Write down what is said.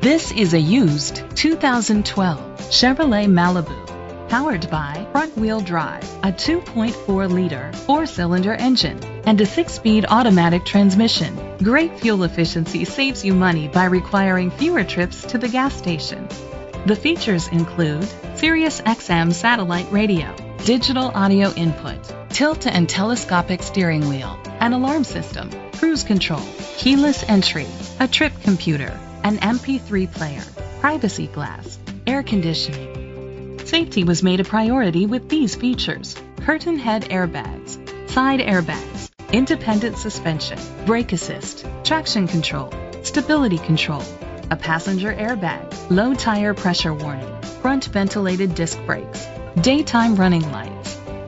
This is a used 2012 Chevrolet Malibu. Powered by front-wheel drive, a 2.4-liter four-cylinder engine, and a six-speed automatic transmission. Great fuel efficiency saves you money by requiring fewer trips to the gas station. The features include Sirius XM satellite radio, digital audio input, tilt and telescopic steering wheel, an alarm system, cruise control, keyless entry, a trip computer, an MP3 player, privacy glass, air conditioning. Safety was made a priority with these features. Curtain head airbags, side airbags, independent suspension, brake assist, traction control, stability control, a passenger airbag, low tire pressure warning, front ventilated disc brakes, daytime running lights.